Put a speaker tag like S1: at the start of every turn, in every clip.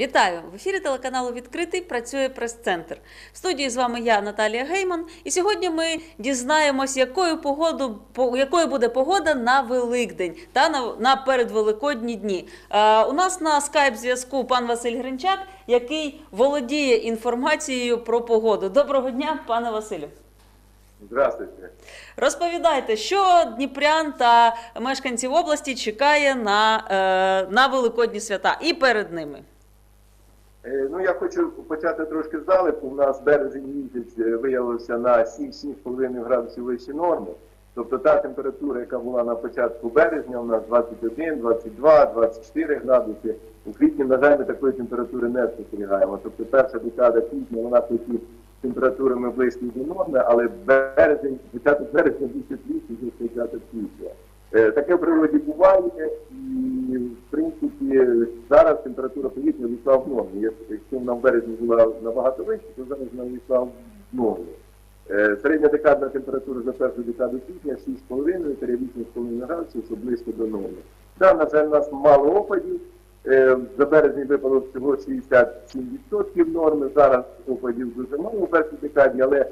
S1: Вітаю! В ефірі телеканалу Відкритий працює прес-центр. В студії з вами я, Наталія Гейман. І сьогодні ми дізнаємось, якою погоду, по- якою буде погода на Великдень та на, на передвеликодні дні. Е, у нас на скайп-зв'язку пан Василь Гринчак, який володіє інформацією про погоду. Доброго дня, пане Василю.
S2: Здравствуйте.
S1: Розповідайте, що Дніпрян та мешканців області чекає на, е, на Великодні свята і перед ними.
S2: Е, Ну, я хочу почати трошки здалеку. У нас березень місяць е, виявився на 7-7,5 градусів вище норми. Тобто та температура, яка була на початку березня, у нас 21, 22, 24 градуси. У квітні, на жаль, ми такої температури не спостерігаємо. Тобто перша декада квітня, вона тоді температурами близькі до норми, але березень, початок березня більше плюс, ніж початок квітня. Е, Таке в природі буває, температура повітря вийшла в норму. Якщо- вона в березні була набагато вища, то зараз вона вийшла в норму. Е, Середня декадна температура за першу декаду квітня 6,5-8,5 градусів, що близько до норми. Да, на жаль, у нас мало опадів. Е, За березень випало всього 67% норми. Зараз опадів дуже мало в першій декаді, але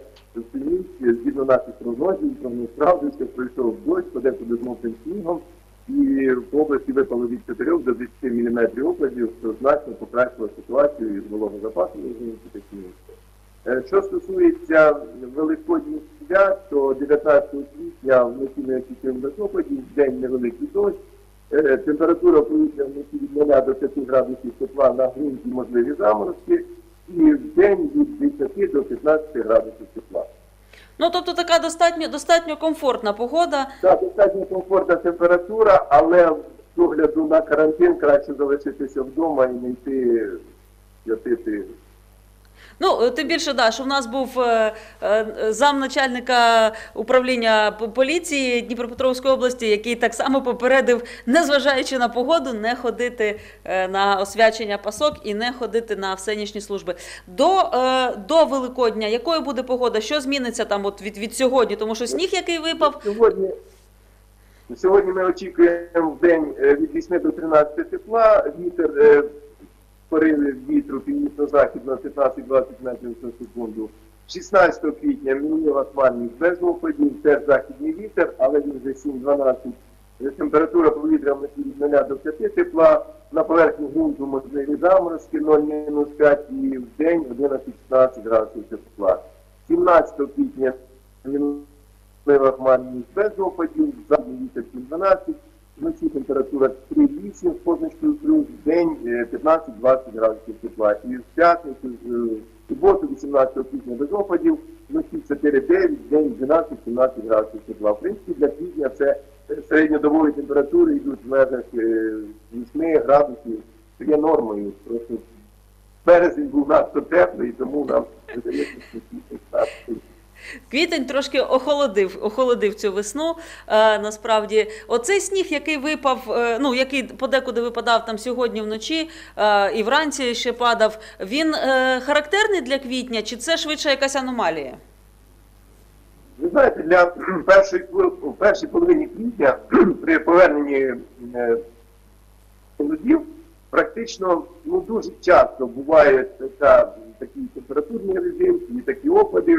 S2: згідно наших прогнозів, прогноз справдився, пройшов дощ, подекуди з мокрим снігом. І в області випало від 4 до 10 мм опадів, що значно покращило ситуацію із вологозапасом і такі інше. Е, Що стосується Великодніх свят, то 19 квітня вночі ми очікуємо опадів, в день невеликий дощ. Е, Температура повітря вночі від 0 до 5 градусів тепла на ґрунті можливі заморозки, і в день від 10 до 15 градусів тепла.
S1: Ну, тобто така достатньо, достатньо комфортна погода.
S2: Так, достатньо комфортна температура, але з огляду на карантин краще залишитися вдома і не йти святити
S1: Ну, е, тим більше, да, що в нас був е, е, замначальника управління поліції Дніпропетровської області, який так само попередив, незважаючи на погоду, не ходити на освячення пасок і не ходити на всенічні служби. До, до Великодня, якою буде погода? Що зміниться там от від, від сьогодні? Тому що сніг, який випав,
S2: Сьогодні, сьогодні ми очікуємо в день від 8 до 13 тепла, вітер пориви вітру північно-західного 15-20 метрів на секунду. 16 квітня мінлива хмарність без опадів, теж західний вітер, але він вже 7-12. Е, Температура повітря від 0 до 5 тепла, на поверхні ґрунту можливі заморозки 0-5 і в день 11-16 градусів тепла. 17 квітня мінлива хмарність без опадів, задній вітер 7-12, вночі температура 3-8 з плюс, в день е, 15-20 градусів тепла. І в п'ятницю, е, в суботу, 18 квітня без опадів, вночі 4-9, в день 12-17 градусів тепла. В принципі, для квітня це е, середньодобові температури йдуть в межах е, 8 градусів, що є нормою. Просто березень був надто теплий, тому нам видається, що квітень
S1: трошки охолодив, охолодив цю весну. Е, насправді, оцей сніг, який випав, е, ну який подекуди випадав там сьогодні вночі е, і вранці ще падав, він е, характерний для квітня, чи це швидше якась аномалія?
S2: Ви знаєте, для першої першій половині квітня при поверненні е, холодів практично ну, дуже часто буває така, такий температурний режим і такі опади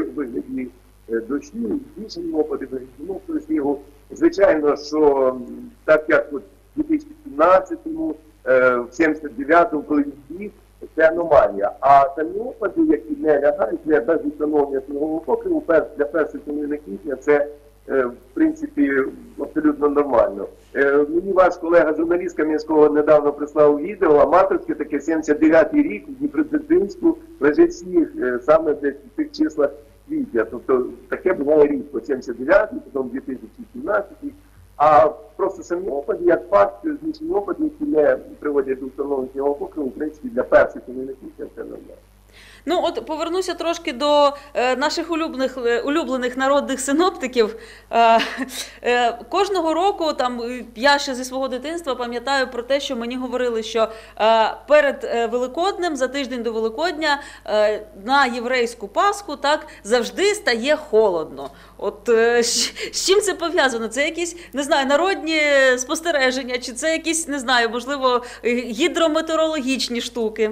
S2: е, дощу, і збільшені опади у вигляді мокрого. Звичайно, що так як от у 2017-му, е, в 79-му, коли він це аномалія. А самі опади, які не лягають, не без установлення снігового покриву, для першої половини квітня це е, в принципі абсолютно нормально. Е, Мені ваш колега журналіст Кам'янського недавно прислав відео, аматорське таке 79-й рік в Дніпродзержинську лежить сніг е, саме десь в тих числах квітня. Тобто таке буває рідко, 79-й, потім 2017-й. а просто самі опади, як факт, змішані опади, які не приводять до встановлення опоки, принципі, для половини квітня це нормально.
S1: Ну, от повернуся трошки до е, наших улюблених, е, улюблених народних синоптиків. Е, кожного року, там я ще зі свого дитинства пам'ятаю про те, що мені говорили, що перед Великоднем, за тиждень до Великодня, на єврейську Пасху так завжди стає холодно. От з чим це пов'язано? Це якісь не знаю, народні спостереження, чи це якісь не знаю, можливо, гідрометеорологічні штуки.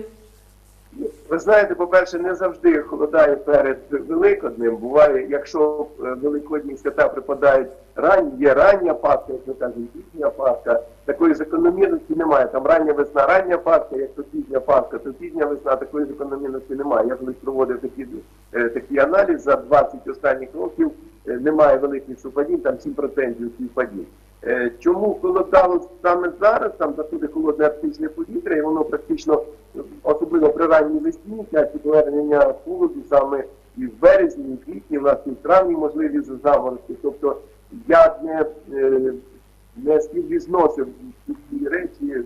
S2: Ви знаєте, по-перше, не завжди холодає перед Великоднем. Буває, якщо е, великодні свята припадають ранні, є рання Пасха, як ми кажемо, пізня Пасха. Такої закономірності немає. Там рання весна, рання Пасха, якщо пізня Пасха, то пізня весна, такої закономірності немає. Я колись проводив такі, е, такий аналіз за 20 останніх років. е, Немає великих супадінь, там 7% співпадінь. Чому холодало саме зараз? Там заходить холодне арктичне повітря, і воно практично, особливо при ранній весні, часі повернення холоду саме і в березні, і в квітні, в нас і в травні можливі заморозки. Тобто я не, е, не співвізносив ці речі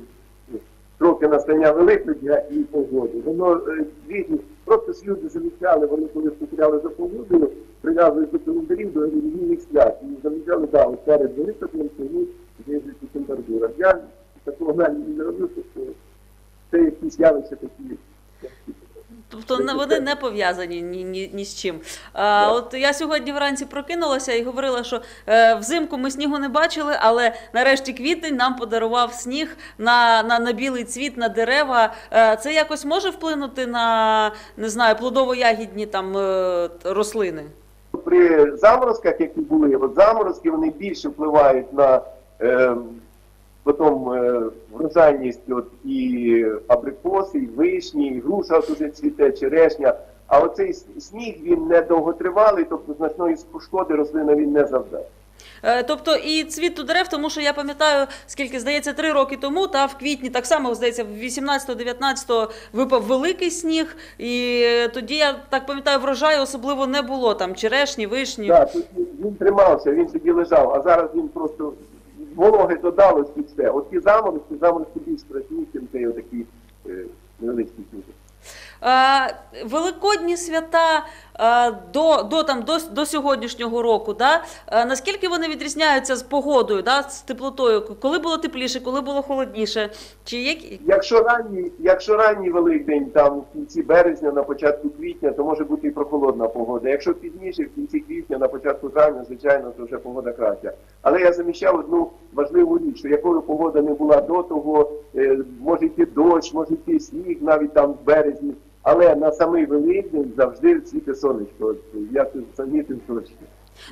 S2: строки настання Великодня і погоди. Воно е, різні. Просто люди замічали, вони коли спостерігали за погодою, прив'язують до календарів, до релігійних свят. І замічали, да, перед Великоднем сьогодні знижується температура. Я такого аналізу не роблю, що це якісь явища такі.
S1: Тобто вони не пов'язані ні, ні, ні з чим. А, от я сьогодні вранці прокинулася і говорила, що е, взимку ми снігу не бачили, але нарешті квітень нам подарував сніг на, на, на білий цвіт, на дерева. Е, це якось може вплинути на не знаю, плодово-ягідні там е, рослини?
S2: При заморозках, які були, от заморозки вони більше впливають на е, потім е, врожайність от, і абрикоси, і вишні, і груша уже цвіте, черешня. А оцей сніг він не довготривалий, тобто значної шкоди рослина він не завдає.
S1: Е, Тобто і цвіт у дерев, тому що я пам'ятаю, скільки здається, три роки тому, та в квітні так само здається, 18-19 випав великий сніг, і тоді я так пам'ятаю, врожаю особливо не було там черешні, вишні.
S2: Так, він- тримався, він собі лежав, а зараз він просто вологи додалось і все. От і заморозки, заморозки більш страшні, ніж цей отакий е, невеличкий сніг.
S1: Е, Великодні свята е, до, до, там, до, до сьогоднішнього року, да? е, наскільки вони відрізняються з погодою, да? з теплотою? Коли було тепліше, коли було холодніше? Чи які?
S2: Якщо ранній, якщо ранній Великдень, там в кінці березня, на початку квітня, то може бути і прохолодна погода. Якщо пізніше, в кінці квітня, на початку травня, звичайно, то вже погода краща. Але я заміщав одну важливу річ, що якою погода не була до того, може йти дощ, може йти сніг, навіть там в березні. Але на самий Великдень завжди світе сонечко. Я це замітив точно.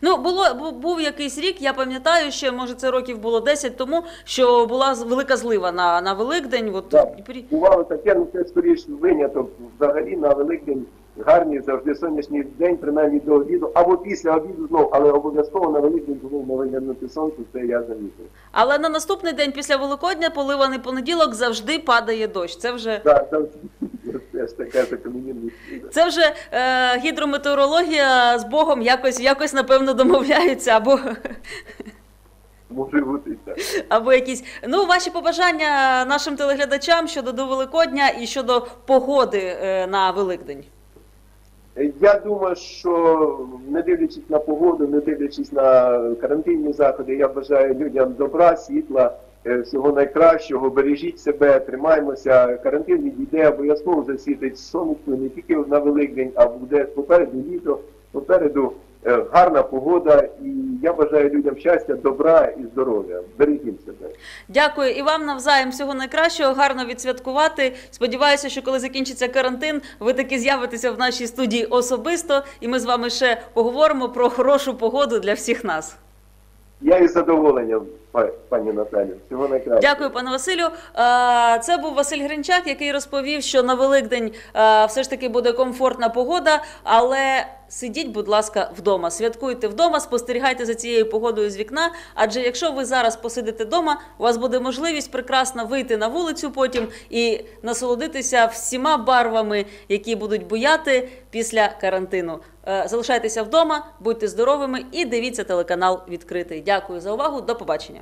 S1: Ну, було, був якийсь рік, я пам'ятаю, ще, може, це років було 10 тому, що була велика злива на, на Великдень. От,
S2: Так.
S1: і
S2: Бувало таке, ну це скоріш виняток. Взагалі на Великдень гарний завжди сонячний день, принаймні до обіду, або після обіду знов, але обов'язково на Великдень повинно виглянути сонце, це я замітив.
S1: Але на наступний день після Великодня, поливаний понеділок, завжди падає дощ. Це вже,
S2: Так, там теж така закономірність.
S1: це вже е, гідрометеорологія з Богом якось, якось напевно, домовляється, або,
S2: Може бути так.
S1: або якісь. Ну, ваші побажання нашим телеглядачам щодо до Великодня і щодо погоди е, на Великдень.
S2: Я думаю, що не дивлячись на погоду, не дивлячись на карантинні заходи, я бажаю людям добра, світла, е, всього найкращого. Бережіть себе, тримаймося. Карантин відійде, обов'язково засвітить сонечко не тільки на Великдень, а буде попереду літо, попереду е, гарна погода. І я бажаю людям щастя, добра і здоров'я. Бережіть себе.
S1: Дякую і вам навзаєм всього найкращого, гарно відсвяткувати. Сподіваюся, що коли закінчиться карантин, ви таки з'явитеся в нашій студії особисто, і ми з вами ще поговоримо про хорошу погоду для всіх нас.
S2: Я із задоволенням, пані Наталю. Всього найкращого.
S1: Дякую, пане Василю. Е, Це був Василь Гринчак, який розповів, що на Великдень е, все ж таки буде комфортна погода, але сидіть, будь ласка, вдома. Святкуйте вдома, спостерігайте за цією погодою з вікна. Адже якщо ви зараз посидите вдома, у вас буде можливість прекрасно вийти на вулицю потім і насолодитися всіма барвами, які будуть буяти після карантину. Е, Залишайтеся вдома, будьте здоровими і дивіться телеканал відкритий. Дякую за увагу. До побачення.